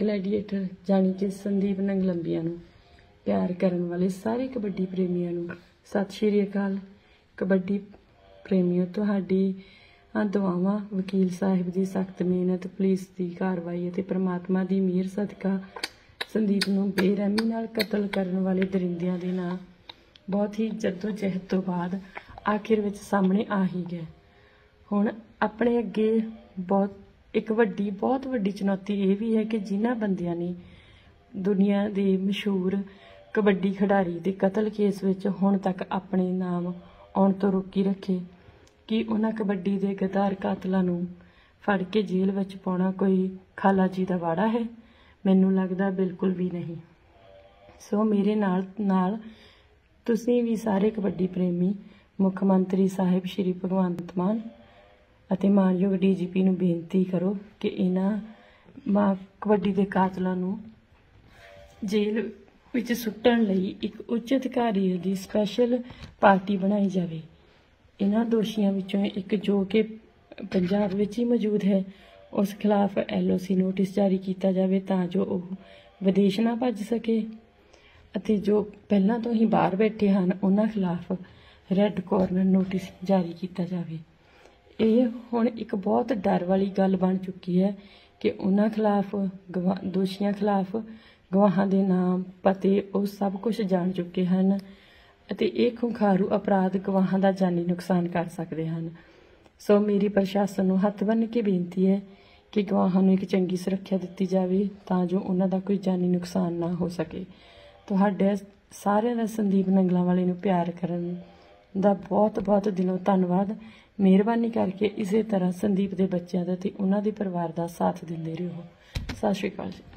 Gladiator ਜਾਣੀ ਕਿ ਸੰਦੀਪ ਨੰਗਲੰਬੀਆਂ ਨੂੰ ਪਿਆਰ ਕਰਨ ਵਾਲੇ ਸਾਰੇ ਕਬੱਡੀ ਪ੍ਰੇਮੀਆਂ ਨੂੰ। ਸਤਿ ਸ਼੍ਰੀ ਅਕਾਲ। ਕਬੱਡੀ ਪ੍ਰੇਮੀਓ, ਤੁਹਾਡੀ ਦੁਆਵਾਂ ਵਕੀਲ ਸਾਹਿਬ ਦੀ ਸਖਤ ਮਿਹਨਤ, ਪੁਲਿਸ ਦੀ ਕਾਰਵਾਈ ਅਤੇ ਪ੍ਰਮਾਤਮਾ ਦੀ ਮਿਹਰ ਸਦਕਾ ਸੰਦੀਪ ਨੂੰ ਬੇਰਹਿਮੀ ਨਾਲ ਕਤਲ ਕਰਨ ਵਾਲੇ ਦਰਿੰਦਿਆਂ ਦੇ ਨਾਂ ਬਹੁਤ ਹੀ ਜਹਿਦ ਤੋਂ ਬਾਅਦ ਆਖਿਰ ਵਿੱਚ ਸਾਹਮਣੇ ਆ ਹੀ ਗਿਆ। ਹੁਣ ਆਪਣੇ ਅੱਗੇ ਬਹੁਤ ਇੱਕ ਵੱਡੀ, ਬਹੁਤ ਵੱਡੀ ਚੁਣੌਤੀ ਇਹ ਵੀ ਹੈ ਕਿ ਜਿਨ੍ਹਾਂ ਬੰਦਿਆਂ ਨੇ ਦੁਨੀਆ ਦੇ ਮਸ਼ਹੂਰ ਕਬੱਡੀ ਖਿਡਾਰੀ ਦੇ ਕਤਲ ਕੇਸ ਵਿੱਚ ਹੁਣ ਤੱਕ ਆਪਣੇ ਨਾਮ ਆਉਣ ਤੋਂ ਰੋਕੀ ਰੱਖੇ, ਕਿ ਉਹਨਾਂ ਕਬੱਡੀ ਦੇ ਗਦਾਰ ਕਾਤਲਾਂ ਨੂੰ ਫੜ ਕੇ ਜੇਲ੍ਹ ਵਿੱਚ ਪਾਉਣਾ ਕੋਈ ਖਾਲਾ ਜੀ ਦਾ ਵਾੜਾ ਹੈ? ਮੈਨੂੰ ਲੱਗਦਾ ਬਿਲਕੁਲ ਵੀ ਨਹੀਂ। ਸੋ ਮੇਰੇ ਨਾਲ ਨਾਲ ਤੁਸੀਂ ਵੀ ਸਾਰੇ ਕਬੱਡੀ ਪ੍ਰੇਮੀ ਮੁੱਖ ਮੰਤਰੀ ਸਾਹਿਬ ਸ਼੍ਰੀ ਭਗਵੰਤ ਮਾਨ ਅਤੇ ਮਾਨਯੋਗ ਡੀਜੀਪੀ ਨੂੰ ਬੇਨਤੀ ਕਰੋ ਕਿ ਇਹਨਾਂ ਮਾ ਕਬੱਡੀ ਦੇ ਕਾਤਲਾਂ ਨੂੰ ਜੇਲ੍ਹ ਵਿੱਚ ਸੁੱਟਣ ਲਈ ਇੱਕ ਉੱਚ ਅਧਿਕਾਰੀ ਦੀ ਸਪੈਸ਼ਲ ਪਾਰਟੀ ਬਣਾਈ ਜਾਵੇ। ਇਹਨਾਂ ਦੋਸ਼ੀਆਂ ਵਿੱਚੋਂ ਇੱਕ ਜੋ ਕਿ ਪੰਜਾਬ ਵਿੱਚ ਹੀ ਮੌਜੂਦ ਹੈ, ਉਸ ਖਿਲਾਫ ਐਲਓਸੀ ਨੋਟਿਸ ਜਾਰੀ ਕੀਤਾ ਜਾਵੇ ਤਾਂ ਜੋ ਉਹ ਵਿਦੇਸ਼ ਨਾ ਭੱਜ ਸਕੇ ਅਤੇ ਜੋ ਪਹਿਲਾਂ ਤੋਂ ਹੀ ਬਾਹਰ ਬੈਠੇ ਹਨ, ਉਹਨਾਂ ਖਿਲਾਫ ਰੈੱਡ ਕਾਰਨਰ ਨੋਟਿਸ ਜਾਰੀ ਕੀਤਾ ਜਾਵੇ। ਇਹ ਹੁਣ ਇੱਕ ਬਹੁਤ ਡਰ ਵਾਲੀ ਗੱਲ ਬਣ ਚੁੱਕੀ ਹੈ ਕਿ ਉਹਨਾਂ ਖਿਲਾਫ ਗਵਾ- ਦੋਸ਼ੀਆਂ ਖਿਲਾਫ ਗਵਾਹਾਂ ਦੇ ਨਾਮ, ਪਤੇ ਉਹ ਸਭ ਕੁਝ ਜਾਣ ਚੁੱਕੇ ਹਨ ਅਤੇ ਇਹ ਖੁੰਖਾਰੂ ਅਪਰਾਧ ਗਵਾਹਾਂ ਦਾ ਜਾਨੀ ਨੁਕਸਾਨ ਕਰ ਸਕਦੇ ਹਨ। ਸੋ ਮੇਰੀ ਪ੍ਰਸ਼ਾਸਨ ਨੂੰ ਹੱਥ ਬੰਨ੍ਹ ਕੇ ਬੇਨਤੀ ਹੈ ਕਿ ਗਵਾਹਾਂ ਨੂੰ ਇੱਕ ਚੰਗੀ ਸੁਰੱਖਿਆ ਦਿੱਤੀ ਜਾਵੇ ਤਾਂ ਜੋ ਉਹਨਾਂ ਦਾ ਕੋਈ ਜਾਨੀ ਨੁਕਸਾਨ ਨਾ ਹੋ ਸਕੇ। ਤੁਹਾਡੇ ਸਾਰਿਆਂ ਦਾ ਸੰਦੀਪ ਨੰਗਲਾਂ ਵਾਲੇ ਨੂੰ ਪਿਆਰ ਕਰਨ ਦਾ ਬਹੁਤ ਬਹੁਤ ਦਿਲੋਂ ਧੰਨਵਾਦ। ਮਿਹਰਬਾਨੀ ਕਰਕੇ ਇਸੇ ਤਰ੍ਹਾਂ ਸੰਦੀਪ ਦੇ ਬੱਚਿਆਂ ਦਾ ਤੇ ਉਹਨਾਂ ਦੇ ਪਰਿਵਾਰ ਦਾ ਸਾਥ ਦਿੰਦੇ ਰਹੋ। ਸਤਿ ਸ਼੍ਰੀ ਅਕਾਲ ਜੀ।